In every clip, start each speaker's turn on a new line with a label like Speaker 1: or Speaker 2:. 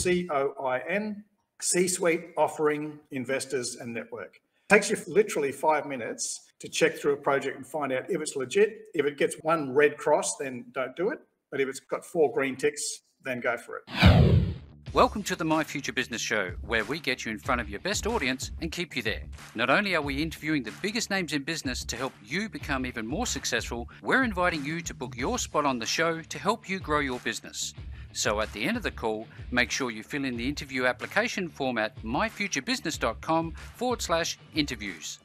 Speaker 1: C O I N, C Suite Offering Investors and Network. It takes you literally five minutes to check through a project and find out if it's legit. If it gets one red cross, then don't do it. But if it's got four green ticks, then go for it.
Speaker 2: Welcome to the My Future Business Show, where we get you in front of your best audience and keep you there. Not only are we interviewing the biggest names in business to help you become even more successful, we're inviting you to book your spot on the show to help you grow your business. So at the end of the call, make sure you fill in the interview application form at myfuturebusiness.com forward slash interviews.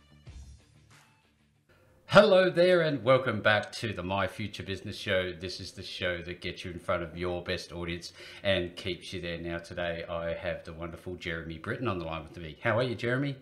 Speaker 2: Hello there, and welcome back to the My Future Business Show. This is the show that gets you in front of your best audience and keeps you there. Now, today I have the wonderful Jeremy Britton on the line with me. How are you, Jeremy?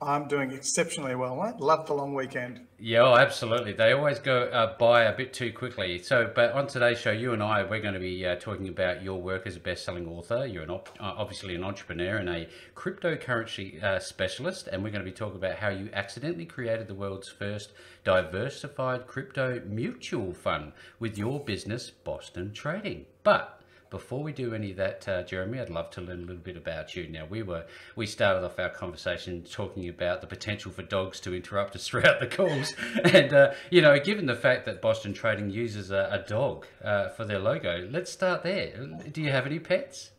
Speaker 1: I'm doing exceptionally well, mate. Love the long weekend.
Speaker 2: Yeah, oh, absolutely. They always go uh, by a bit too quickly. So, but on today's show, you and I, we're going to be uh, talking about your work as a best-selling author. You're an op- uh, obviously an entrepreneur and a cryptocurrency uh, specialist, and we're going to be talking about how you accidentally created the world's first diversified crypto mutual fund with your business, Boston Trading. But before we do any of that, uh, Jeremy, I'd love to learn a little bit about you. Now, we were we started off our conversation talking about the potential for dogs to interrupt us throughout the calls, and uh, you know, given the fact that Boston Trading uses a, a dog uh, for their logo, let's start there. Do you have any pets?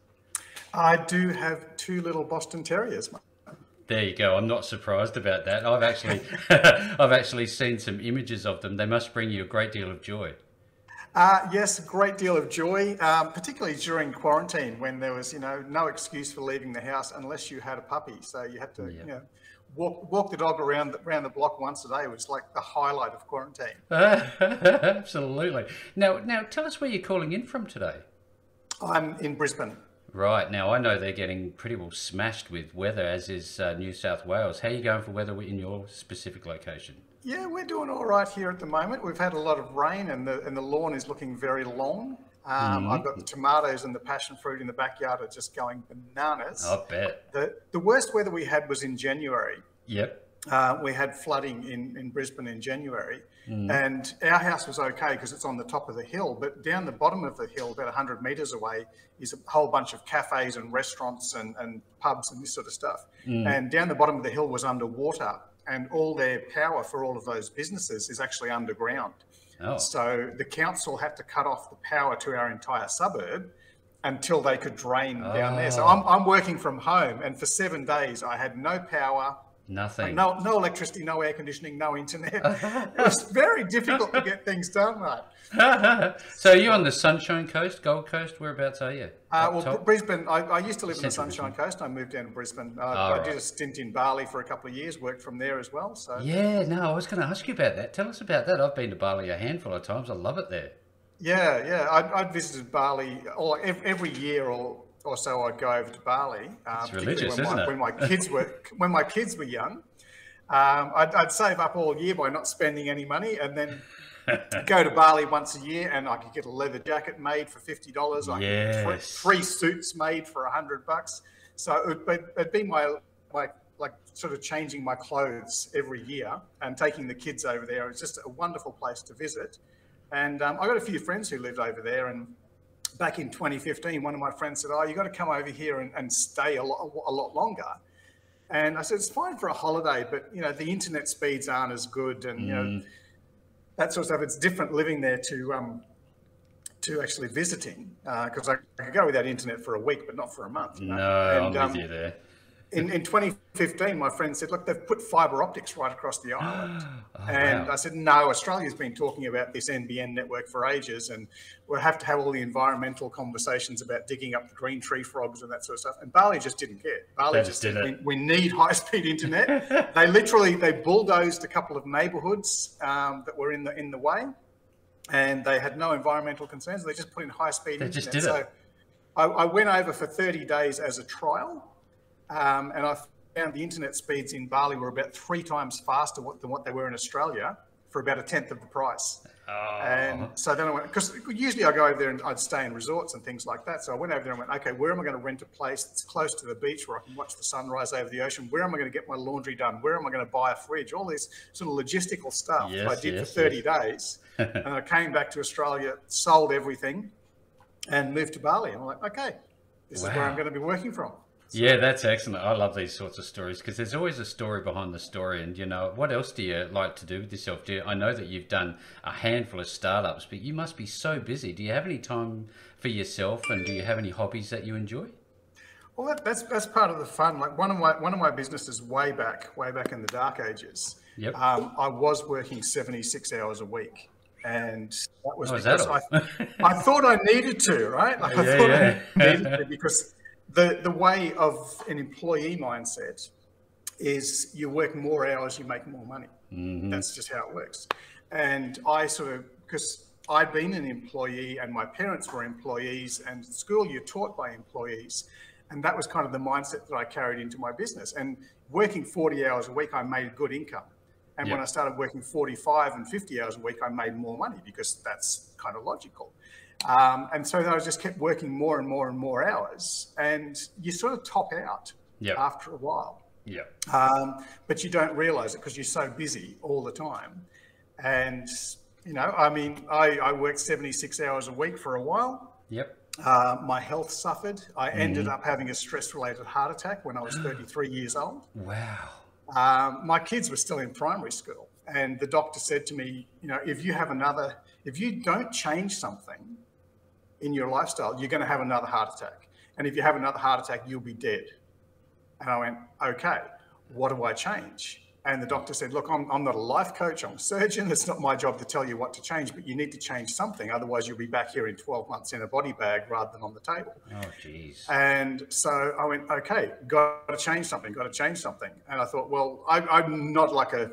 Speaker 1: I do have two little Boston Terriers.
Speaker 2: There you go. I'm not surprised about that. I've actually, I've actually seen some images of them. They must bring you a great deal of joy.
Speaker 1: Uh, yes, a great deal of joy, um, particularly during quarantine when there was, you know, no excuse for leaving the house unless you had a puppy. So you had to, yeah. you know, walk walk the dog around the, around the block once a day. It was like the highlight of quarantine.
Speaker 2: Absolutely. Now, now, tell us where you're calling in from today.
Speaker 1: I'm in Brisbane.
Speaker 2: Right now, I know they're getting pretty well smashed with weather, as is uh, New South Wales. How are you going for weather in your specific location?
Speaker 1: Yeah, we're doing all right here at the moment. We've had a lot of rain, and the and the lawn is looking very long. Um, mm-hmm. I've got the tomatoes and the passion fruit in the backyard are just going bananas.
Speaker 2: I bet.
Speaker 1: The the worst weather we had was in January.
Speaker 2: Yep.
Speaker 1: Uh, we had flooding in, in Brisbane in January, mm. and our house was okay because it's on the top of the hill. But down the bottom of the hill, about 100 metres away, is a whole bunch of cafes and restaurants and, and pubs and this sort of stuff. Mm. And down the bottom of the hill was underwater and all their power for all of those businesses is actually underground. Oh. So the council had to cut off the power to our entire suburb until they could drain oh. down there. So ah. I'm, I'm working from home, and for seven days I had no power,
Speaker 2: Nothing.
Speaker 1: No, no electricity, no air conditioning, no internet. it was very difficult to get things done,
Speaker 2: mate. so are you're on the Sunshine Coast, Gold Coast. Whereabouts are you?
Speaker 1: Uh, well, top? Brisbane. I, I, used to live Central in the Sunshine Brisbane. Coast. I moved down to Brisbane. Uh, oh, I right. did a stint in Bali for a couple of years. Worked from there as well. So
Speaker 2: yeah, no, I was going to ask you about that. Tell us about that. I've been to Bali a handful of times. I love it there.
Speaker 1: Yeah, yeah. I'd, I'd visited Bali all, every year or or so. I'd go over to Bali.
Speaker 2: Uh, religious,
Speaker 1: when
Speaker 2: isn't
Speaker 1: my,
Speaker 2: it?
Speaker 1: When my kids were when my kids were young. Um, I'd, I'd, save up all year by not spending any money, and then go to Bali once a year, and I could get a leather jacket made for fifty dollars. I yes. could three, suits made for a hundred bucks. So it would it'd be my my like sort of changing my clothes every year and taking the kids over there. It's just a wonderful place to visit. And um, I got a few friends who lived over there, and back in 2015, one of my friends said, "Oh, you got to come over here and, and stay a lot, a lot longer." And I said, it's fine for a holiday, but you know, the internet speeds aren't as good, and you know, mm. that sort of stuff. It's different living there to um, to actually visiting because uh, I, I, could go without internet for a week, but not for a month.
Speaker 2: You know? No, and, I'm um, with you there
Speaker 1: in, in 2015, my friend said, look, they've put fiber optics right across the island. oh, and wow. I said, no, Australia's been talking about this NBN network for ages, and we'll have to have all the environmental conversations about digging up the green tree frogs and that sort of stuff. And Bali just didn't care. Bali just, said, we, we, need high-speed internet. they literally, they bulldozed a couple of neighborhoods um, that were in the, in the way, and they had no environmental concerns. They just put in high-speed internet.
Speaker 2: Just did so.
Speaker 1: I, I went over for 30 days as a trial um, and I found the internet speeds in Bali were about three times faster than what they were in Australia for about a tenth of the price. Oh. And so then I went, because usually I go over there and I'd stay in resorts and things like that. So I went over there and went, okay, where am I going to rent a place that's close to the beach where I can watch the sunrise over the ocean? Where am I going to get my laundry done? Where am I going to buy a fridge? All this sort of logistical stuff yes, I did yes, for 30 yes. days. and I came back to Australia, sold everything, and moved to Bali. And I'm like, okay, this wow. is where I'm going to be working from.
Speaker 2: Yeah, that's excellent. I love these sorts of stories because there's always a story behind the story. And you know, what else do you like to do with yourself? Do you, I know that you've done a handful of startups, but you must be so busy. Do you have any time for yourself, and do you have any hobbies that you enjoy?
Speaker 1: Well, that, that's that's part of the fun. Like one of my one of my businesses way back, way back in the dark ages.
Speaker 2: Yep.
Speaker 1: Um, I was working seventy six hours a week, and that was
Speaker 2: oh,
Speaker 1: because
Speaker 2: that
Speaker 1: I, I thought I needed to, right? Like I
Speaker 2: Yeah,
Speaker 1: thought
Speaker 2: yeah.
Speaker 1: I needed to because the the way of an employee mindset is you work more hours, you make more money.
Speaker 2: Mhm.
Speaker 1: That's just how it works. And I sort of because I'd been an employee and my parents were employees, and at school you're taught by employees, and that was kind of the mindset that I carried into my business. And working 40 hours a week, I made good income. And when I started working 45 and 50 hours a week, I made more money because that's kind of logical. Um, and so I just kept working more and more and more hours, and you sort of top out
Speaker 2: Yep.
Speaker 1: after a while.
Speaker 2: Yeah.
Speaker 1: Um, but you don't realize it because you're so busy all the time. And, you know, I mean, I, I worked 76 hours a week for a while.
Speaker 2: Yep.
Speaker 1: Uh, my health suffered. I ended up having a stress related heart attack when I was 33 years old.
Speaker 2: Wow.
Speaker 1: Um, my kids were still in primary school. And the doctor said to me, you know, if you have another, if you don't change something in your lifestyle, you're going to have another heart attack. And if you have another heart attack, you'll be dead. And I went, okay, what do I change? And the doctor said, look, I'm, I'm not a life coach, I'm a surgeon. It's not my job to tell you what to change, but you need to change something. Otherwise, you'll be back here in 12 months in a body bag rather than on the table.
Speaker 2: Oh, jeez.
Speaker 1: And so I went, okay, got to change something, got to change something. And I thought, well, I, I'm not like a,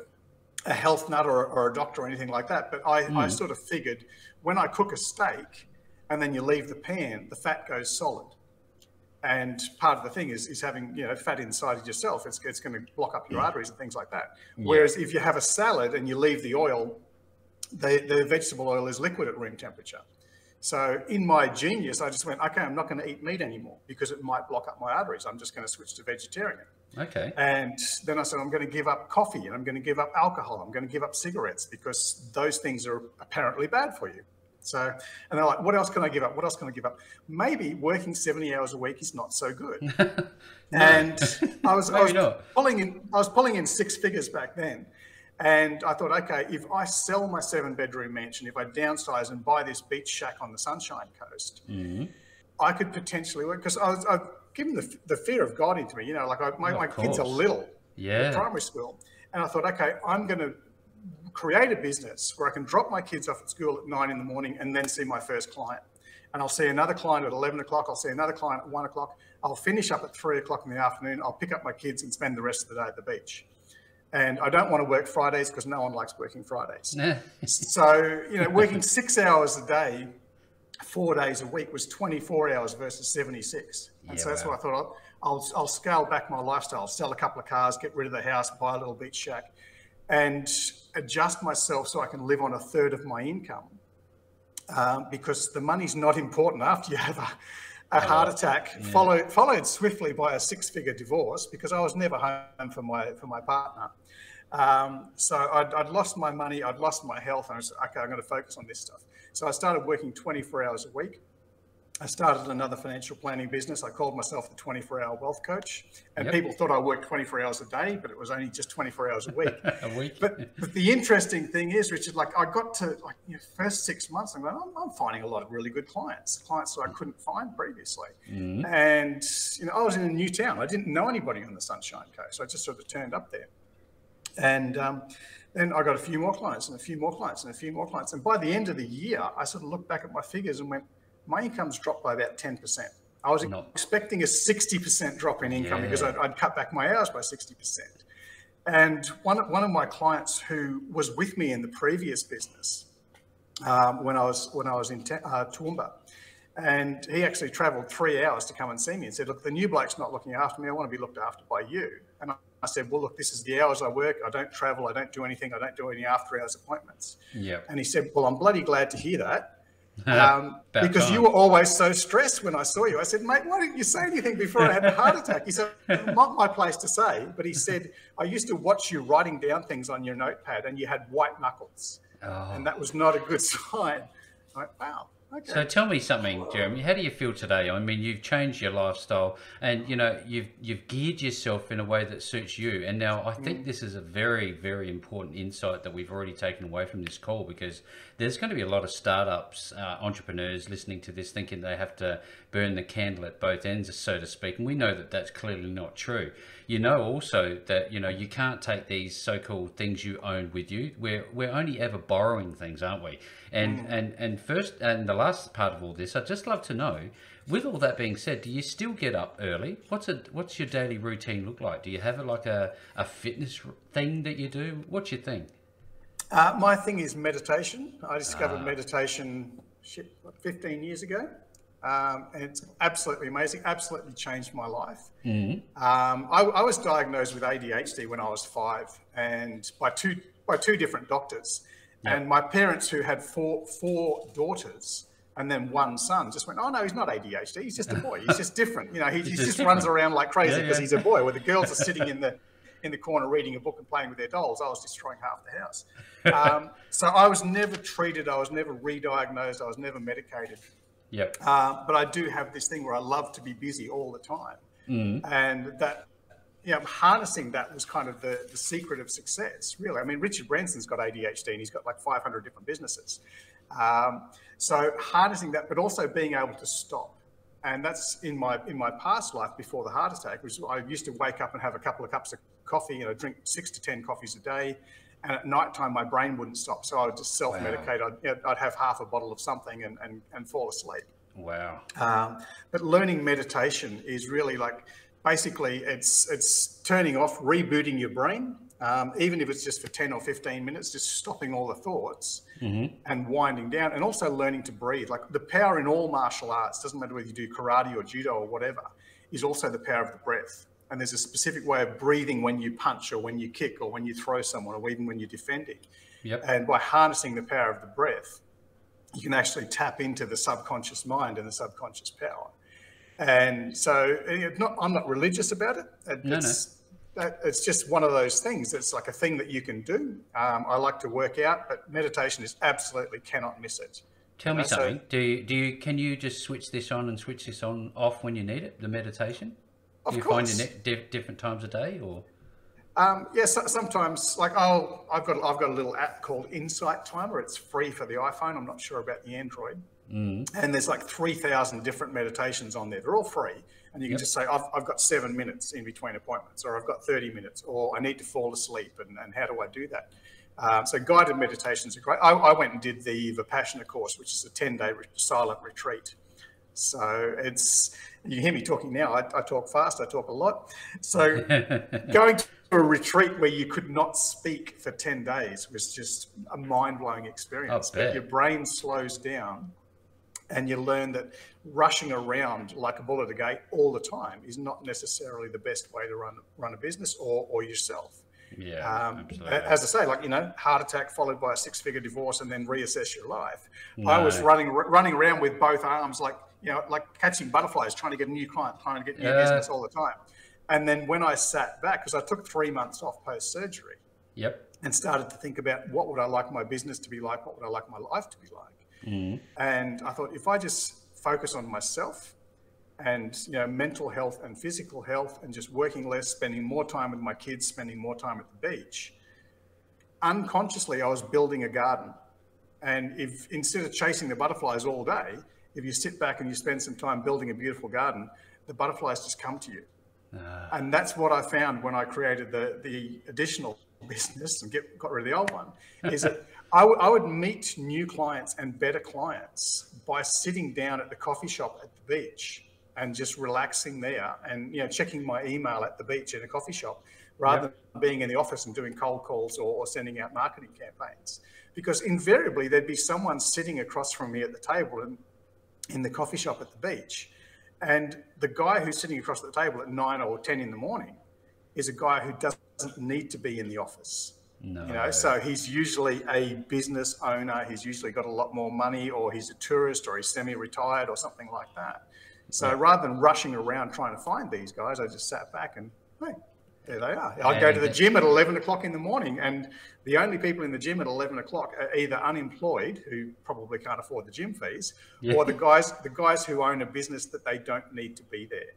Speaker 1: a health nut or, or a doctor or anything like that, but I, I hmm. sort of figured when I cook a steak and then you leave the pan, the fat goes solid. And part of the thing is, is having you know fat inside of yourself. It's, it's going to block up your arteries and things like that. Whereas if you have a salad and you leave the oil, the, the vegetable oil is liquid at room temperature. So in my genius, I just went, okay, I'm not going to eat meat anymore because it might block up my arteries. I'm just going to switch to vegetarian.
Speaker 2: Okay.
Speaker 1: And then I said, I'm going to give up coffee and I'm going to give up alcohol. I'm going to give up cigarettes because those things are apparently bad for you. So, and they're like, what else can I give up? What else can I give up? Maybe working 70 hours a week is not so good. And I was, I was
Speaker 2: not.
Speaker 1: pulling in, I was pulling in six figures back then. And I thought, okay, if I sell my seven bedroom mansion, if I downsize and buy this beach shack on the Sunshine Coast,
Speaker 2: Mhm.
Speaker 1: I could potentially work because I was, I've given the, the fear of God into me. You know, like I, my, my kids are little,
Speaker 2: Yeah.
Speaker 1: primary school. And I thought, okay, I'm going to create a business where I can drop my kids off at school at nine in the morning and then see my first client. And I'll see another client at 11 o'clock. I'll see another client at one o'clock. I'll finish up at three o'clock in the afternoon. I'll pick up my kids and spend the rest of the day at the beach. And I don't want to work Fridays because no one likes working Fridays. So, you know, working six hours a day, four days a week was 24 hours versus 76. And
Speaker 2: Yeah,
Speaker 1: so that's
Speaker 2: wow.
Speaker 1: why I thought I'll, I'll, I'll scale back my lifestyle, sell a couple of cars, get rid of the house, buy a little beach shack, and adjust myself so I can live on a third of my income. Um, because the money's not important after you have a, a heart attack, followed followed swiftly by a six-figure divorce because I was never home for my for my partner. Um, so I'd, I'd lost my money, I'd lost my health, and I was okay. I'm going to focus on this stuff. So I started working 24 hours a week. I started another financial planning business. I called myself the 24 hour wealth coach. And
Speaker 2: Yep.
Speaker 1: people thought I worked 24 hours a day, but it was only just 24 hours a week.
Speaker 2: A week.
Speaker 1: But, but the interesting thing is, Richard, like I got to like you know, first six months, I'm going, I'm, I'm finding a lot of really good clients, clients that I couldn't find previously. And you know, I was in a new town. I didn't know anybody on the Sunshine Coast. I just sort of turned up there. And um, then I got a few more clients and a few more clients and a few more clients. And by the end of the year, I sort of looked back at my figures and went, my income's dropped by about 10%. I was
Speaker 2: No.
Speaker 1: expecting a 60% drop in income because I'd, I'd cut back my hours by 60%. And one, one of my clients who was with me in the previous business um, when I was when I was in uh, Toowoomba, and he actually travelled three hours to come and see me and said, "Look, the new bloke's not looking after me. I want to be looked after by you." And I, I said, "Well, look, this is the hours I work. I don't travel. I don't do anything. I don't do any after hours appointments."
Speaker 2: Yeah.
Speaker 1: And he said, "Well, I'm bloody glad to hear that." Um, because
Speaker 2: time.
Speaker 1: you were always so stressed when I saw you. I said, mate, why didn't you say anything before I had a heart attack? He said, not my place to say, but he said, I used to watch you writing down things on your notepad and you had white knuckles.
Speaker 2: Oh,
Speaker 1: And that was not a good sign. I went, wow.
Speaker 2: Okay. So tell me something, Jeremy. How do you feel today? I mean, you've changed your lifestyle, and you know you've you've geared yourself in a way that suits you. And now I think mm. this is a very very important insight that we've already taken away from this call because there's going to be a lot of startups, uh, entrepreneurs listening to this, thinking they have to burn the candle at both ends, so to speak. And we know that that's clearly not true. You know also that you know you can't take these so-called things you own with you. We're we're only ever borrowing things, aren't we? And mm. and and first and the last part of all this, I'd just love to know. With all that being said, do you still get up early? What's a what's your daily routine look like? Do you have like a, a fitness thing that you do? What's your thing?
Speaker 1: Uh, my thing is meditation. I discovered ah. meditation shit, 15 years ago. Um, and it's absolutely amazing, absolutely changed my life. Mm-hmm. Um, I, I, was diagnosed with ADHD when I was five, and by two by two different doctors. And my parents, who had four four daughters and then one son, just went, "Oh no, he's not ADHD. He's just a boy. He's just different. You know, he, he just, runs around like crazy because yeah, yeah. he's a boy." Where the girls are sitting in the in the corner reading a book and playing with their dolls, I was destroying half the house. Um, so I was never treated. I was never re-diagnosed. I was never medicated.
Speaker 2: Yep.
Speaker 1: Uh, but I do have this thing where I love to be busy all the time, mm. and that you know, harnessing that was kind of the, the secret of success, really. I mean, Richard Branson's got ADHD and he's got like 500 different businesses. Um, so harnessing that, but also being able to stop. And that's in my in my past life before the heart attack, which I used to wake up and have a couple of cups of coffee, you know, drink six to 10 coffees a day. And at night time, my brain wouldn't stop. So I would just self medicate. Wow. I'd, I'd have half a bottle of something and, and, and fall asleep.
Speaker 2: Wow.
Speaker 1: Um, but learning meditation is really like basically it's it's turning off, rebooting your brain, um, even if it's just for 10 or 15 minutes, just stopping all the thoughts mm-hmm. and winding down, and also learning to breathe. Like the power in all martial arts, doesn't matter whether you do karate or judo or whatever, is also the power of the breath. And there's a specific way of breathing when you punch or when you kick or when you throw someone or even when you're defending.
Speaker 2: Yep.
Speaker 1: And by harnessing the power of the breath, you can actually tap into the subconscious mind and the subconscious power. And so not, I'm not religious about it. It's, no, no. it's just one of those things. It's like a thing that you can do. Um, I like to work out, but meditation is absolutely cannot miss it.
Speaker 2: Tell me something. So, do you, do you can you just switch this on and switch this on off when you need it? The meditation.
Speaker 1: Of
Speaker 2: do you
Speaker 1: course.
Speaker 2: find it di- different times a day or?
Speaker 1: Um, yes, yeah, so, sometimes like oh, I've got I've got a little app called Insight Timer. It's free for the iPhone. I'm not sure about the Android. Mm. And there's like 3,000 different meditations on there. They're all free. And you can yep. just say, I've, I've got seven minutes in between appointments, or I've got 30 minutes, or I need to fall asleep. And, and how do I do that? Um, so guided meditations are great. I, I, went and did the Vipassana course, which is a 10 day re- silent retreat. So it's, you hear me talking now. I, I talk fast, I talk a lot. So going to a retreat where you could not speak for 10 days was just a mind blowing experience. But your brain slows down and you learn that rushing around like a bull at a gate all the time is not necessarily the best way to run run a business or, or yourself.
Speaker 2: Yeah,
Speaker 1: um, as I say, like you know, heart attack followed by a six-figure divorce, and then reassess your life. No. I was running running around with both arms, like you know, like catching butterflies, trying to get a new client, trying to get new yeah. business all the time. And then when I sat back, because I took three months off post surgery,
Speaker 2: yep,
Speaker 1: and started to think about what would I like my business to be like, what would I like my life to be like Mm. And I thought if I just focus on myself and you know mental health and physical health and just working less, spending more time with my kids, spending more time at the beach, unconsciously I was building a garden. And if instead of chasing the butterflies all day, if you sit back and you spend some time building a beautiful garden, the butterflies just come to you. Uh. And that's what I found when I created the the additional business and get got rid of the old one. Is that I, would meet new clients and better clients by sitting down at the coffee shop at the beach and just relaxing there and you know checking my email at the beach in a coffee shop rather yep. than being in the office and doing cold calls or, or, sending out marketing campaigns because invariably there'd be someone sitting across from me at the table in, in the coffee shop at the beach and the guy who's sitting across the table at 9 or 10 in the morning is a guy who doesn't need to be in the office no. You know, so he's usually a business owner. He's usually got a lot more money, or he's a tourist, or he's semi-retired, or something like that. So yeah. rather than rushing around trying to find these guys, I just sat back and, hey, There they are. I go to the gym at 11 o'clock in the morning, and the only people in the gym at 11 o'clock are either unemployed, who probably can't afford the gym fees, yeah. or the guys the guys who own a business that they don't need to be there.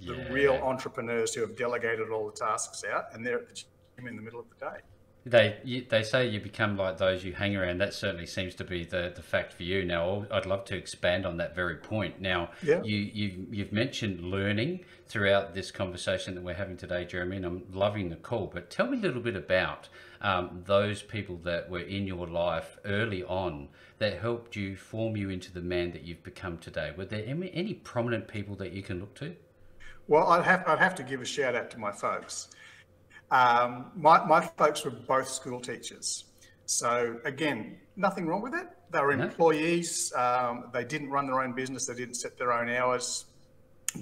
Speaker 1: The real entrepreneurs who have delegated all the tasks out, and they're at the gym in the middle of the day.
Speaker 2: They you, they say you become like those you hang around. That certainly seems to be the, the fact for you. Now, I'd love to expand on that very point. Now, yeah. you you you've mentioned learning throughout this conversation that we're having today, Jeremy, and I'm loving the call. But tell me a little bit about um, those people that were in your life early on that helped you form you into the man that you've become today. Were there any, any prominent people that you can look to?
Speaker 1: Well, I'd have I'd have to give a shout out to my folks. Um, my, my folks were both school teachers. So again, nothing wrong with it. They were employees. Um, they didn't run their own business. They didn't set their own hours.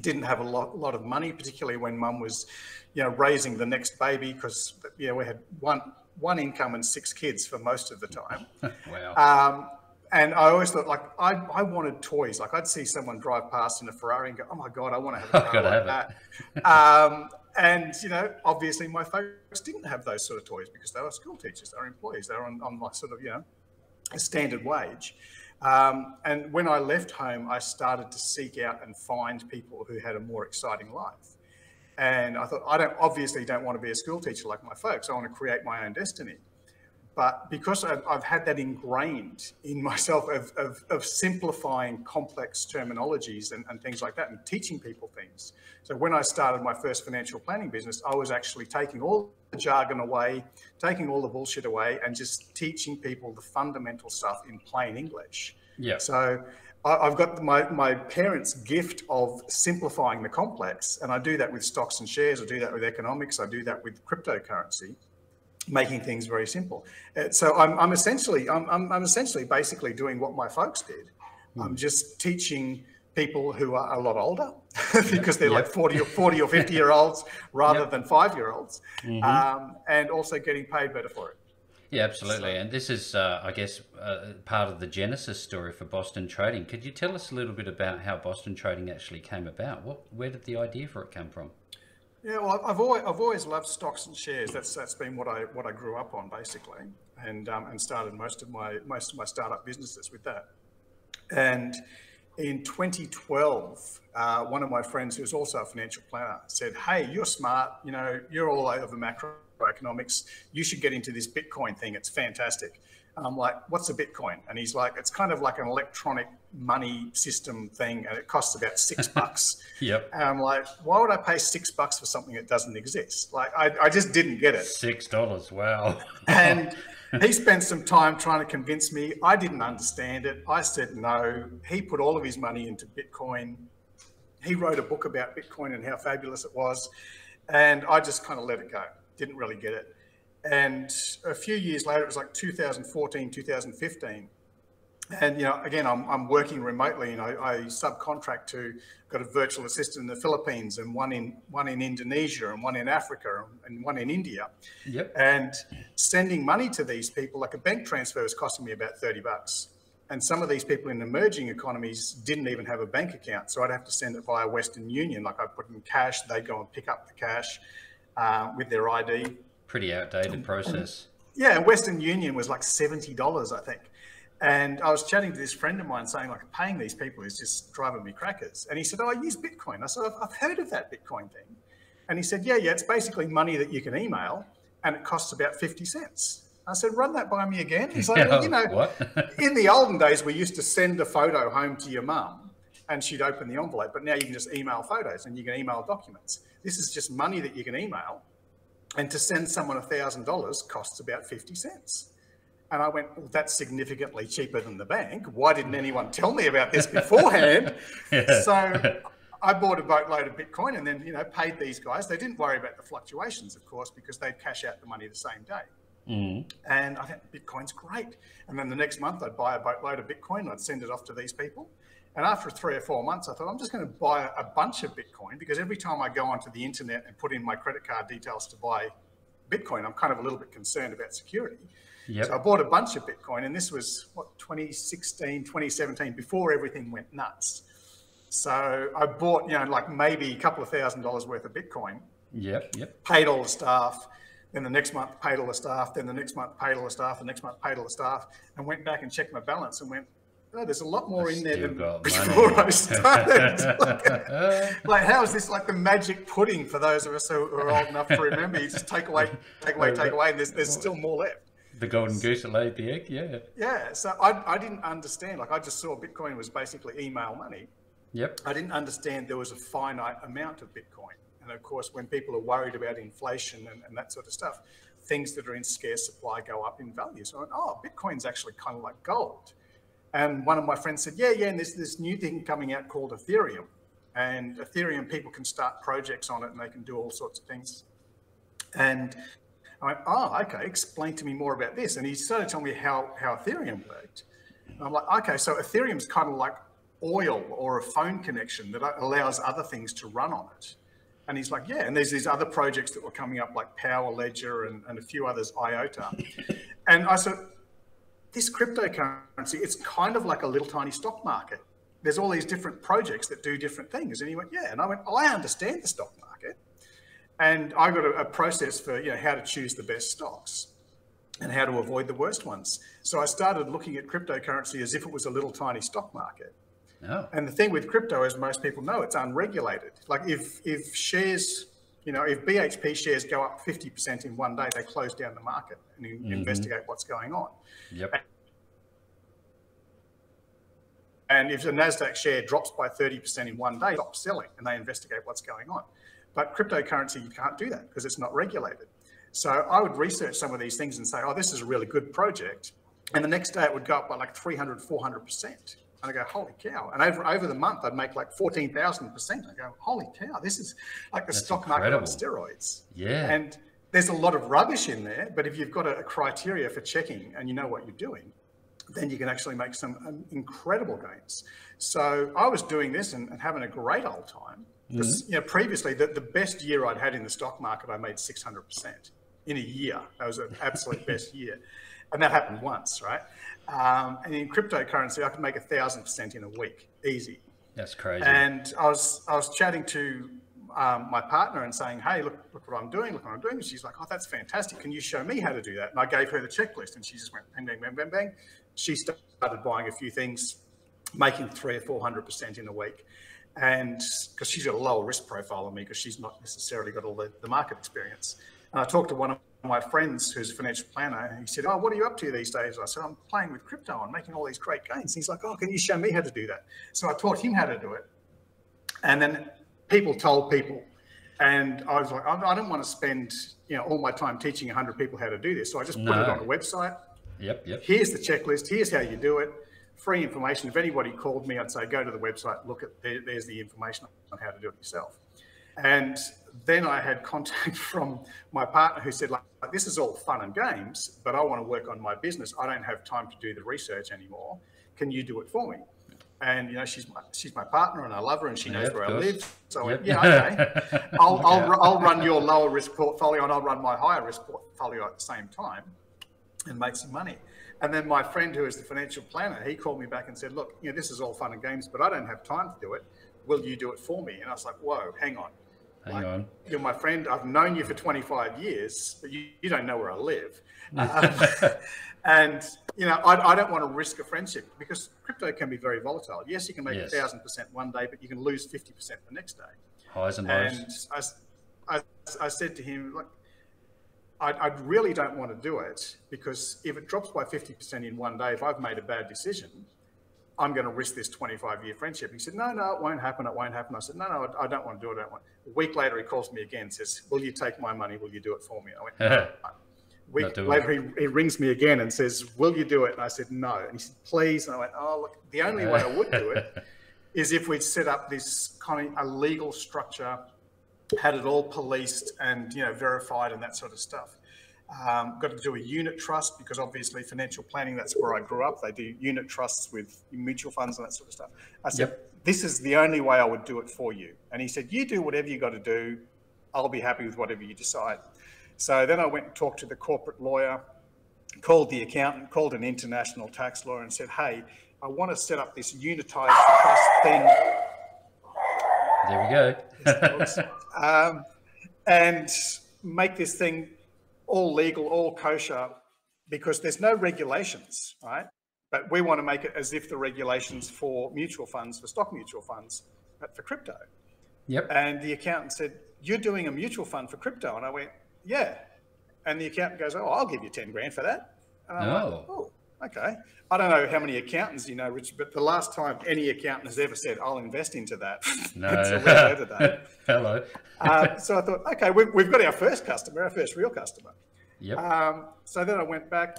Speaker 1: Didn't have a lot, lot of money, particularly when mum was, you know, raising the next baby because you know we had one one income and six kids for most of the time.
Speaker 2: wow.
Speaker 1: Um, and I always thought like I, I wanted toys. Like I'd see someone drive past in a Ferrari and go, "Oh my god, I want to have a car like that." Um, and you know, obviously, my folks didn't have those sort of toys because they were school teachers, they were employees, they were on, on sort of you know a standard wage. Um, and when I left home, I started to seek out and find people who had a more exciting life. And I thought, I don't obviously don't want to be a school teacher like my folks. I want to create my own destiny. But because I've, I've had that ingrained in myself of, of, of simplifying complex terminologies and, and, things like that and teaching people things. So when I started my first financial planning business, I was actually taking all the jargon away, taking all the bullshit away, and just teaching people the fundamental stuff in plain English.
Speaker 2: Yeah.
Speaker 1: So I've got my, my parents' gift of simplifying the complex, and I do that with stocks and shares, I do that with economics, I do that with cryptocurrency making things very simple. Uh, so I'm, I'm essentially I'm, I'm, I'm, essentially basically doing what my folks did. Mm. I'm just teaching people who are a lot older because they're yep. like 40 or 40 or 50 year olds rather yep. than five year olds mm-hmm. um, and also getting paid better for it.
Speaker 2: Yeah, absolutely. So, and this is, uh, I guess, uh, part of the genesis story for Boston Trading. Could you tell us a little bit about how Boston Trading actually came about? What, where did the idea for it come from?
Speaker 1: Yeah, well, I've always, I've always loved stocks and shares. That's that's been what I what I grew up on basically, and um, and started most of my most of my startup businesses with that. And in 2012, uh, one of my friends who's also a financial planner said, "Hey, you're smart. You know, you're all over macroeconomics. You should get into this Bitcoin thing. It's fantastic." And I'm like, what's a Bitcoin? And he's like, it's kind of like an electronic money system thing and it costs about six bucks.
Speaker 2: yep.
Speaker 1: And I'm like, why would I pay six bucks for something that doesn't exist? Like, I, I just didn't get it.
Speaker 2: Six dollars. Wow.
Speaker 1: and he spent some time trying to convince me. I didn't understand it. I said no. He put all of his money into Bitcoin. He wrote a book about Bitcoin and how fabulous it was. And I just kind of let it go. Didn't really get it. And a few years later, it was like 2014, 2015. And, you know, again, I'm, I'm working remotely. You know, I subcontract to, got a virtual assistant in the Philippines and one in, one in Indonesia and one in Africa and one in India.
Speaker 2: Yep.
Speaker 1: And sending money to these people, like a bank transfer was costing me about 30 bucks. And some of these people in emerging economies didn't even have a bank account. So I'd have to send it via Western Union. Like I put in cash, they'd go and pick up the cash uh, with their ID
Speaker 2: pretty outdated process.
Speaker 1: Yeah, Western Union was like seventy dollars, I think. And I was chatting to this friend of mine saying, like, paying these people is just driving me crackers. And he said, Oh, I use Bitcoin. I said, I've, heard of that Bitcoin thing. And he said, Yeah, yeah, it's basically money that you can email and it costs about 50 cents. I said, Run that by me again. He's like, Well, you know, in the olden days, we used to send a photo home to your mum and she'd open the envelope, but now you can just email photos and you can email documents. This is just money that you can email and to send someone $1,000 costs about 50 cents. And I went, well, that's significantly cheaper than the bank. Why didn't anyone tell me about this beforehand? yeah. So I bought a boatload of Bitcoin and then, you know, paid these guys. They didn't worry about the fluctuations, of course, because they'd cash out the money the same day.
Speaker 2: Mm.
Speaker 1: And I thought Bitcoin's great. And then the next month I'd buy a boatload of Bitcoin and I'd send it off to these people. And after three or four months, I thought, I'm just going to buy a bunch of Bitcoin because every time I go onto the internet and put in my credit card details to buy Bitcoin, I'm kind of a little bit concerned about security.
Speaker 2: Yep.
Speaker 1: So I bought a bunch of Bitcoin, and this was what 2016, 2017, before everything went nuts. So I bought, you know, like maybe a couple of thousand dollars worth of Bitcoin,
Speaker 2: Yep, yep.
Speaker 1: Paid all the staff. Then the next month paid all the staff. Then the next month paid all the staff. The next month paid all the staff. And went back and checked my balance and went, oh, there's a lot more I in there than before I started. like, like, how is this like the magic pudding for those of us who are old enough to remember? You just take away, take away, take away, and there's, there's still more left.
Speaker 2: The golden goose that laid the egg, yeah.
Speaker 1: Yeah, so I, I didn't understand. Like, I just saw Bitcoin was basically email money.
Speaker 2: Yep.
Speaker 1: I didn't understand there was a finite amount of Bitcoin. And of course, when people are worried about inflation and, and that sort of stuff, things that are in scarce supply go up in value. So I went, oh, Bitcoin's actually kind of like gold. And one of my friends said, yeah, yeah, and there's this new thing coming out called Ethereum. And Ethereum, people can start projects on it and they can do all sorts of things. And I went, oh, okay, explain to me more about this. And he started telling me how, how Ethereum worked. And I'm like, okay, so Ethereum's kind of like oil or a phone connection that allows other things to run on it. And he's like, yeah. And there's these other projects that were coming up like Power Ledger and, and a few others, IOTA. and I said, this cryptocurrency, it's kind of like a little tiny stock market. There's all these different projects that do different things. And he went, yeah. And I went, oh, I understand the stock market. And I got a, a process for, you know, how to choose the best stocks and how to avoid the worst ones. So I started looking at cryptocurrency as if it was a little tiny stock market.
Speaker 2: Oh.
Speaker 1: And the thing with crypto, as most people know, it's unregulated. Like if if shares, you know, if BHP shares go up 50% in one day, they close down the market and mm-hmm. investigate what's going on.
Speaker 2: Yep.
Speaker 1: And if the Nasdaq share drops by 30% in one day, stop selling and they investigate what's going on. But cryptocurrency, you can't do that because it's not regulated. So I would research some of these things and say, oh, this is a really good project. And the next day it would go up by like 300, 400%. And I go, holy cow. And over over the month, I'd make like 14,000%. I go, holy cow, this is like the That's stock incredible. market on steroids.
Speaker 2: Yeah.
Speaker 1: And there's a lot of rubbish in there, but if you've got a, a criteria for checking and you know what you're doing, then you can actually make some um, incredible gains. So I was doing this and, and having a great old time. Because mm-hmm. you know, previously, the, the best year I'd had in the stock market, I made 600% in a year. That was an absolute best year. And that happened once, right? Um, and in cryptocurrency, I could make a thousand percent in a week, easy.
Speaker 2: That's crazy.
Speaker 1: And I was I was chatting to um, my partner and saying, "Hey, look look what I'm doing. Look what I'm doing." And she's like, "Oh, that's fantastic. Can you show me how to do that?" And I gave her the checklist, and she just went bang bang bang bang bang. She started buying a few things, making three or four hundred percent in a week. And because she's got a lower risk profile than me, because she's not necessarily got all the, the market experience. And I talked to one of my friends who's a financial planner, he said, Oh, what are you up to these days? I said, I'm playing with crypto and making all these great gains. He's like, Oh, can you show me how to do that? So I taught him how to do it. And then people told people. And I was like, I don't want to spend you know all my time teaching 100 people how to do this. So I just put no. it on a website.
Speaker 2: Yep, yep.
Speaker 1: Here's the checklist. Here's how you do it. Free information. If anybody called me, I'd say, go to the website, look at there, there's the information on how to do it yourself. And then I had contact from my partner who said, like, this is all fun and games, but I want to work on my business. I don't have time to do the research anymore. Can you do it for me? And you know, she's my she's my partner, and I love her, and she knows where I live. So yep. I went, yeah, okay. I'll I'll, I'll run your lower risk portfolio, and I'll run my higher risk portfolio at the same time, and make some money. And then my friend, who is the financial planner, he called me back and said, look, you know, this is all fun and games, but I don't have time to do it. Will you do it for me? And I was like, whoa, hang on
Speaker 2: Hang like, on.
Speaker 1: You're my friend. I've known you for 25 years, but you, you don't know where I live. um, and, you know, I, I, don't want to risk a friendship because crypto can be very volatile. Yes, you can make a yes. 1,000% one day, but you can lose 50% the next day.
Speaker 2: Highs and
Speaker 1: lows. And I, I, I said to him, like, I, I really don't want to do it because if it drops by 50% in one day, if I've made a bad decision, I'm going to risk this 25 year friendship. He said, No, no, it won't happen. It won't happen. I said, No, no, I don't want to do it. I don't want. A week later, he calls me again, says, Will you take my money? Will you do it for me? I went, no. Uh, week later, he, he, rings me again and says, Will you do it? And I said, No. And he said, Please. And I went, Oh, look, the only way I would do it is if we'd set up this kind of a legal structure, had it all policed and you know verified and that sort of stuff. Um, got to do a unit trust because obviously financial planning, that's where I grew up. They do unit trusts with mutual funds and that sort of stuff. I said, yep. This is the only way I would do it for you. And he said, You do whatever you got to do. I'll be happy with whatever you decide. So then I went and talked to the corporate lawyer, called the accountant, called an international tax lawyer, and said, Hey, I want to set up this unitized trust thing.
Speaker 2: There we go.
Speaker 1: um, and make this thing all legal, all kosher, because there's no regulations, right? But we want to make it as if the regulations for mutual funds, for stock mutual funds, but for crypto.
Speaker 2: Yep.
Speaker 1: And the accountant said, You're doing a mutual fund for crypto. And I went, Yeah. And the accountant goes, Oh, I'll give you 10 grand for that. And I'm
Speaker 2: no.
Speaker 1: like, Oh, okay. I don't know how many accountants you know, Rich, but the last time any accountant has ever said, I'll invest into that,
Speaker 2: No.
Speaker 1: it's a rare today.
Speaker 2: Hello.
Speaker 1: Um, so I thought, okay, we've, we've got our first customer, our first real customer.
Speaker 2: Yep.
Speaker 1: Um, so then I went back,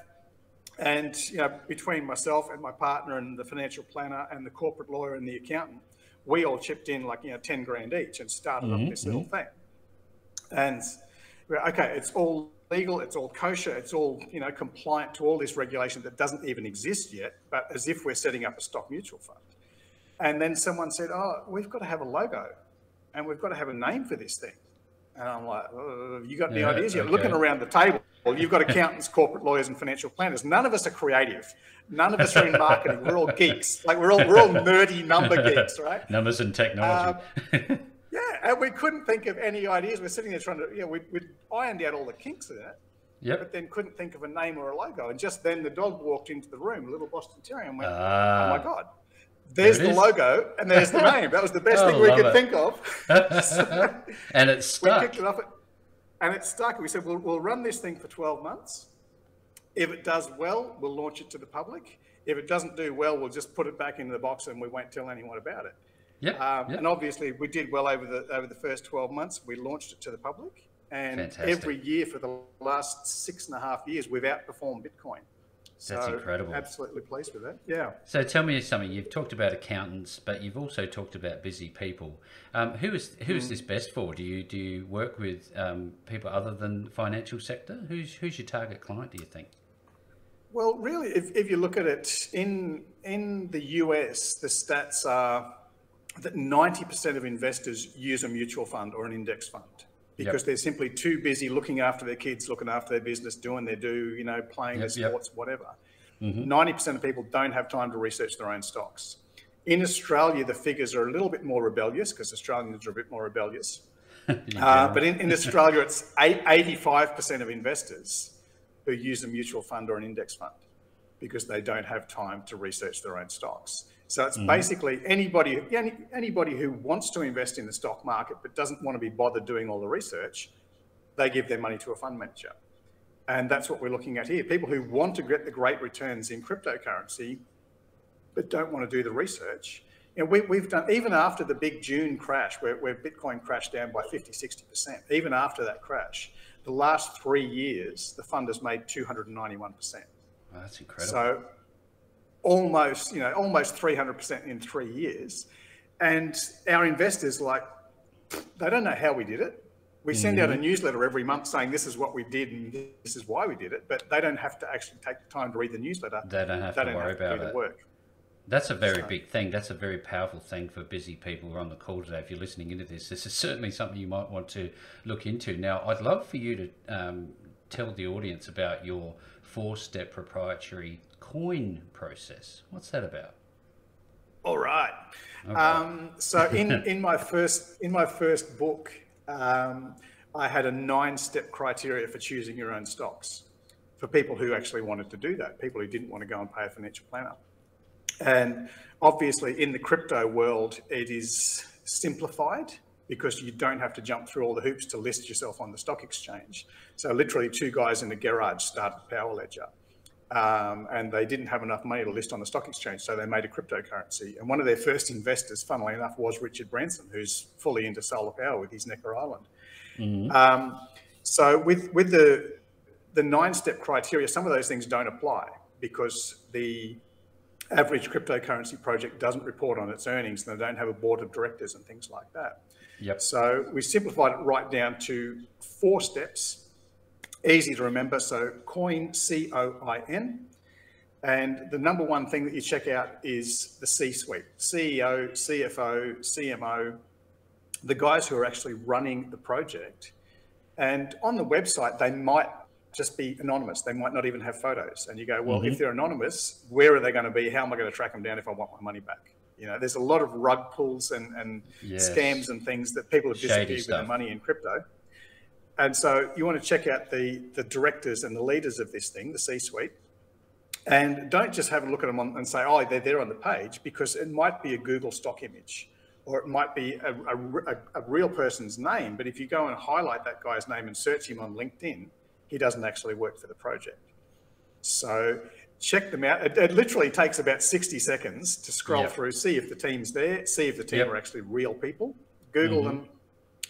Speaker 1: and you know, between myself and my partner and the financial planner and the corporate lawyer and the accountant, we all chipped in like you know ten grand each and started
Speaker 2: Mhm,
Speaker 1: up this little thing. And okay, it's all legal, it's all kosher, it's all you know compliant to all this regulation that doesn't even exist yet, but as if we're setting up a stock mutual fund. And then someone said, "Oh, we've got to have a logo, and we've got to have a name for this thing." And I'm like, uh, "You got any
Speaker 2: Yeah,
Speaker 1: ideas?" You're
Speaker 2: okay.
Speaker 1: looking around the table. Well, you've got accountants, corporate lawyers, and financial planners. None of us are creative. None of us are in marketing. We're all geeks. Like we're all we're all nerdy number geeks, right?
Speaker 2: Numbers and technology.
Speaker 1: Yeah, and we couldn't think of any ideas. We're sitting there trying to, you know, we, we'd ironed out all the kinks in it,
Speaker 2: yep.
Speaker 1: but then couldn't think of a name or a logo. And just then the dog walked into the room, a little Boston Terrier, and went,
Speaker 2: Ah.
Speaker 1: "Oh my god, there's
Speaker 2: There
Speaker 1: the
Speaker 2: is.
Speaker 1: logo and there's the name." That was the best
Speaker 2: Oh,
Speaker 1: thing we could
Speaker 2: it.
Speaker 1: think of.
Speaker 2: and
Speaker 1: we
Speaker 2: stuck.
Speaker 1: picked it up, and it stuck. We said, "We'll, we'll run this thing for 12 months. If it does well, we'll launch it to the public. If it doesn't do well, we'll just put it back into the box and we won't tell anyone about it."
Speaker 2: Yep.
Speaker 1: Um. And obviously, we did well over the over the first 12 months. We launched it to the public, and
Speaker 2: Fantastic.
Speaker 1: every year for the last six and a half years, we've outperformed Bitcoin.
Speaker 2: That's
Speaker 1: So,
Speaker 2: incredible.
Speaker 1: Absolutely pleased with that. Yeah.
Speaker 2: So tell me something. You've talked about accountants, but you've also talked about busy people. Um, who is who is this best for? Do you do you work with um, people other than financial sector? Who's who's your target client? Do you think?
Speaker 1: Well, really, if, if you look at it in in the US, the stats are that 90% of investors use a mutual fund or an index fund because they're simply too busy looking after their kids, looking after their business, doing their do, you know, playing
Speaker 2: Yep,
Speaker 1: their
Speaker 2: yep.
Speaker 1: sports, whatever.
Speaker 2: Mhm.
Speaker 1: 90% of people don't have time to research their own stocks. In Australia, the figures are a little bit more rebellious because Australians are a bit more rebellious.
Speaker 2: In
Speaker 1: Uh, but in, in Australia, it's eight, 85% of investors who use a mutual fund or an index fund because they don't have time to research their own stocks. So it's mm-hmm. basically anybody, any, anybody who wants to invest in the stock market but doesn't want to be bothered doing all the research, they give their money to a fund manager. And that's what we're looking at here. People who want to get the great returns in cryptocurrency but don't want to do the research. You know, we, we've done, even after the big June crash, where, where Bitcoin crashed down by 50, 60%, even after that crash, the last three years, the fund has made 291%.
Speaker 2: Wow, that's incredible.
Speaker 1: So almost, you know, almost 300% in three years. And our investors, like, they don't know how we did it. We send out a newsletter every month saying this is what we did and this is why we did it, but they don't have to actually take the time to read the newsletter.
Speaker 2: they don't have
Speaker 1: They
Speaker 2: to
Speaker 1: don't
Speaker 2: worry
Speaker 1: have to
Speaker 2: about it.
Speaker 1: work.
Speaker 2: That's a very
Speaker 1: So-
Speaker 2: big thing. That's a very powerful thing for busy people who are on the call today. If you're listening into this, this is certainly something you might want to look into. Now, I'd love for you to um, tell the audience about your four-step proprietary coin process. What's that about?
Speaker 1: All right.
Speaker 2: Okay.
Speaker 1: Um, so in, in my first in my first book, um, I had a nine-step criteria for choosing your own stocks for people who actually wanted to do that, people who didn't want to go and pay a financial planner. And obviously, in the crypto world, it is simplified because you don't have to jump through all the hoops to list yourself on the stock exchange. So literally, two guys in a garage started Power Ledger um, and they didn't have enough money to list on the stock exchange, so they made a cryptocurrency. And one of their first investors, funnily enough, was Richard Branson, who's fully into solar power with his Necker Island. Um, so with with the the nine step criteria, some of those things don't apply because the average cryptocurrency project doesn't report on its earnings and they don't have a board of directors and things like that.
Speaker 2: Yep.
Speaker 1: So we simplified it right down to four steps, easy to remember. So coin, C O I N. And the number one thing that you check out is the C suite CEO, CFO, CMO, the guys who are actually running the project. And on the website, they might just be anonymous. They might not even have photos. And you go, well, if mm-hmm. they're anonymous, where are they going to be? How am I going to track them down if I want my money back? You know, there's a lot of rug pulls and, and
Speaker 2: Yes.
Speaker 1: scams and things that people have disappeared with their money in crypto. And so you want to check out the, the directors and the leaders of this thing, the C-suite, and don't just have a look at them on, and say, oh, they're there on the page, because it might be a Google stock image or it might be a, a, a, real person's name. But if you go and highlight that guy's name and search him on LinkedIn, he doesn't actually work for the project. So check them out. It, it literally takes about 60 seconds to scroll yep. through, see if the team's there, see if the team yep. are actually real people. Google mm-hmm. them,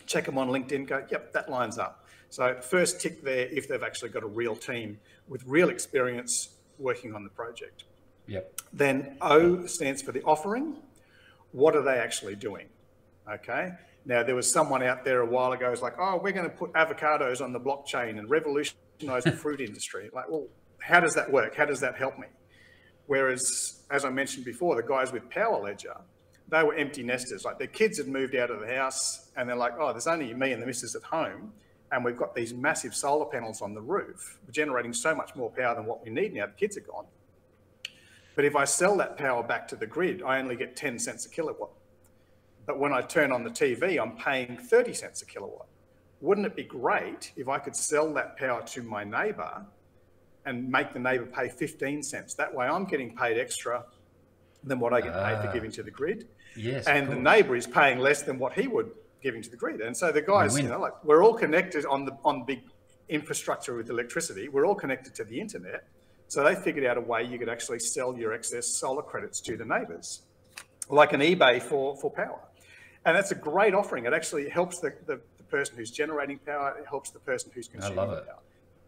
Speaker 1: check them on LinkedIn, go, yep, that lines up. So first tick there if they've actually got a real team with real experience working on the project.
Speaker 2: Yep.
Speaker 1: Then O stands for the offering. What are they actually doing? Okay. Now there was someone out there a while ago who's like, oh, we're going to put avocados on the blockchain and revolutionize the fruit industry. Like, well, how does that work? How does that help me? Whereas, as I mentioned before, the guys with Power Ledger, they were empty nesters. Like their kids had moved out of the house and they're like, oh, there's only me and the missus at home. And we've got these massive solar panels on the roof, generating so much more power than what we need now. The kids are gone. But if I sell that power back to the grid, I only get 10 cents a kilowatt. But when I turn on the TV, I'm paying 30 cents a kilowatt. Wouldn't it be great if I could sell that power to my neighbor and make the neighbor pay 15 cents? That way I'm getting paid extra than what I get paid for ah. giving to the grid.
Speaker 2: Yes.
Speaker 1: And the neighbor is paying less than what he would giving to the grid. And so the guys, you know, like we're all connected on the on big infrastructure with electricity. We're all connected to the internet. So they figured out a way you could actually sell your excess solar credits to the neighbors, like an eBay for, for power. And that's a great offering. It actually helps the, the, the person who's generating power. It helps the person who's consuming I love it. power.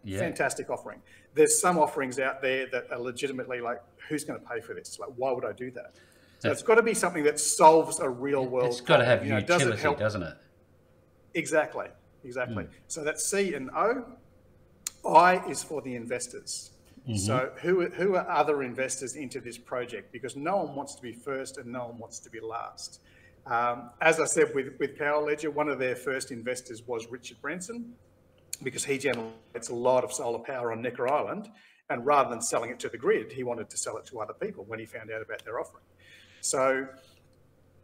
Speaker 1: Yeah. Fantastic offering. There's some offerings out there that are legitimately like, who's going to pay for this? Like, why would I do that? So it's got to be something that solves a real world.
Speaker 2: It's got to have you know, utility, does it doesn't it?
Speaker 1: Exactly, exactly. Mm. So that's C and O. I is for the investors. Mm-hmm. So who who are other investors into this project? Because no one wants to be first and no one wants to be last. Um, as I said with with Power Ledger, one of their first investors was Richard Branson, because he generates a lot of solar power on Necker Island, and rather than selling it to the grid, he wanted to sell it to other people when he found out about their offering. So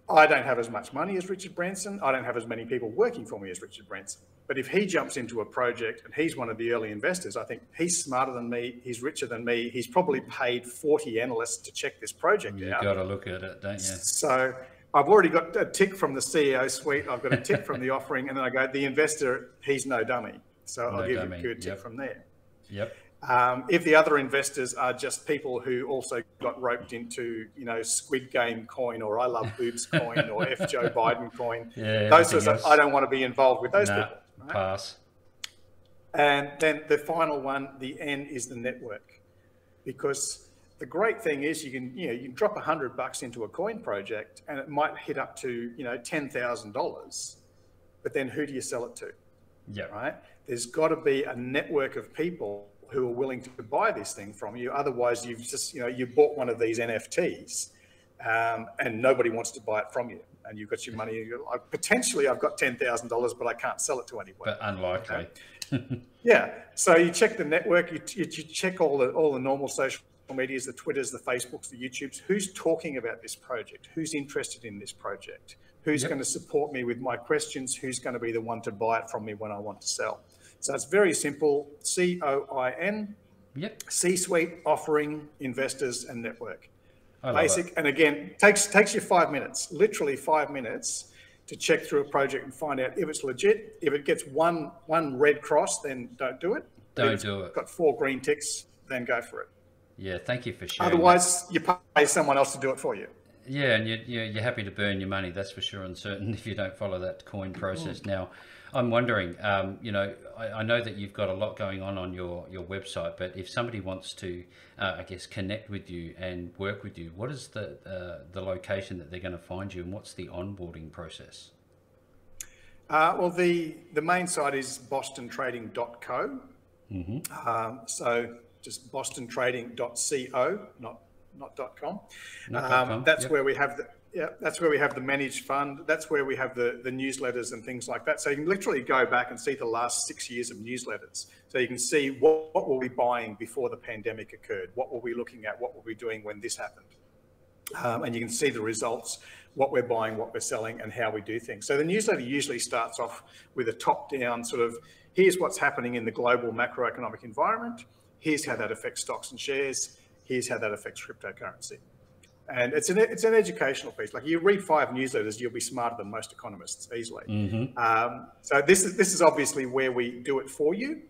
Speaker 1: I don't have as much money as Richard Branson. I don't have as many people working for me as Richard Branson. But if he jumps into a project and he's one of the early investors, I think he's smarter than me. He's richer than me. He's probably paid 40 analysts to check this project
Speaker 2: You've
Speaker 1: out.
Speaker 2: You've got to look at it, don't you?
Speaker 1: So I've already got a tick from the CEO suite. I've got a tick from the offering. And then I go, the investor, he's no dummy. So no I'll give dummy. you a good tick yep. from there.
Speaker 2: Yep.
Speaker 1: Um, if the other investors are just people who also got roped into, you know, Squid Game coin or I love boobs coin or F Joe Biden coin,
Speaker 2: yeah,
Speaker 1: those sorts of, I don't want to be involved with those nah, people.
Speaker 2: Right? Pass.
Speaker 1: And then the final one, the N is the network, because the great thing is you can, you know, you can drop a hundred bucks into a coin project and it might hit up to, you know, ten thousand dollars, but then who do you sell it to?
Speaker 2: Yeah.
Speaker 1: Right. There's got to be a network of people who are willing to buy this thing from you. Otherwise, you've just, you know, you bought one of these NFTs um, and nobody wants to buy it from you. And you've got your money. You're like, potentially, I've got ten thousand dollars, but I can't sell it to anyone.
Speaker 2: But unlikely.
Speaker 1: Okay? yeah. So you check the network. You, you, you check all the all the normal social medias, the Twitters, the Facebooks, the YouTubes. Who's talking about this project? Who's interested in this project? Who's yep. going to support me with my questions? Who's going to be the one to buy it from me when I want to sell? So it's very simple C O I N,
Speaker 2: yep.
Speaker 1: C suite offering investors and network. Basic. And again, takes takes you five minutes, literally five minutes to check through a project and find out if it's legit. If it gets one one red cross, then don't do it.
Speaker 2: Don't do it.
Speaker 1: Got four green ticks, then go for it.
Speaker 2: Yeah, thank you for sharing.
Speaker 1: Otherwise, that. you pay someone else to do it for you.
Speaker 2: Yeah, and you're, you're happy to burn your money, that's for sure, and certain if you don't follow that coin process. Mm. Now, I'm wondering, um, you know, I, I, know that you've got a lot going on on your, your website, but if somebody wants to, uh, I guess, connect with you and work with you, what is the uh, the location that they're going to find you, and what's the onboarding process?
Speaker 1: Uh, well, the the main site is bostontrading.co.
Speaker 2: Mm-hmm.
Speaker 1: Um, so just bostontrading.co, not not .com.
Speaker 2: Not um,
Speaker 1: .com. That's yep. where we have the yeah, that's where we have the managed fund. That's where we have the, the newsletters and things like that. So you can literally go back and see the last six years of newsletters. So you can see what, what were we buying before the pandemic occurred? What were we looking at? What were we doing when this happened? Um, and you can see the results, what we're buying, what we're selling, and how we do things. So the newsletter usually starts off with a top-down sort of, here's what's happening in the global macroeconomic environment. Here's how that affects stocks and shares. Here's how that affects cryptocurrency. And it's an it's an educational piece. Like you read five newsletters, you'll be smarter than most economists easily. Mm-hmm. Um, so this is this is obviously where we do it for you.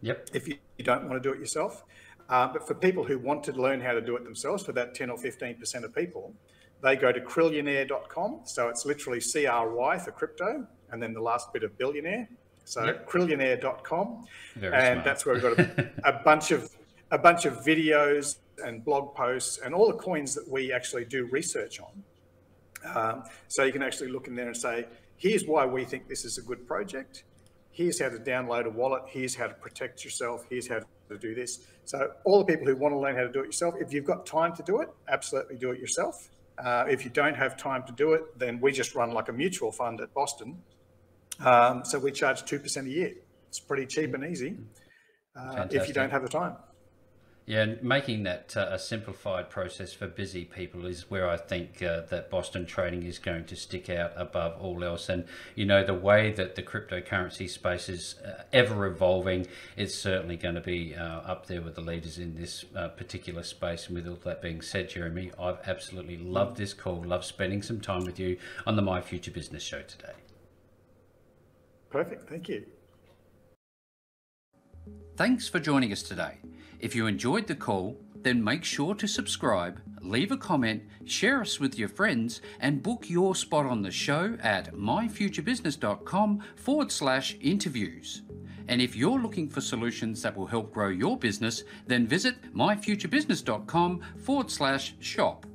Speaker 2: Yep.
Speaker 1: If you, you don't want to do it yourself, uh, but for people who want to learn how to do it themselves, for that ten or fifteen percent of people, they go to cryllionaire.com. So it's literally C R Y for crypto, and then the last bit of billionaire. So yep. cryllionaire.com, Very and smart. that's where we've got a, a bunch of a bunch of videos and blog posts and all the coins that we actually do research on. Um, so you can actually look in there and say, here's why we think this is a good project. Here's how to download a wallet. Here's how to protect yourself. Here's how to do this. So all the people who want to learn how to do it yourself, if you've got time to do it, absolutely do it yourself. Uh, if you don't have time to do it, then we just run like a mutual fund at Boston. Um, so we charge 2% a year. It's pretty cheap and easy uh, if you don't have the time.
Speaker 2: Yeah, and making that uh, a simplified process for busy people is where I think uh, that Boston trading is going to stick out above all else. And you know, the way that the cryptocurrency space is uh, ever evolving, it's certainly going to be uh, up there with the leaders in this uh, particular space. And with all that being said, Jeremy, I've absolutely loved this call. Love spending some time with you on the My Future Business Show today.
Speaker 1: Perfect. Thank you.
Speaker 2: Thanks for joining us today. If you enjoyed the call, then make sure to subscribe, leave a comment, share us with your friends, and book your spot on the show at myfuturebusiness.com forward slash interviews. And if you're looking for solutions that will help grow your business, then visit myfuturebusiness.com forward slash shop.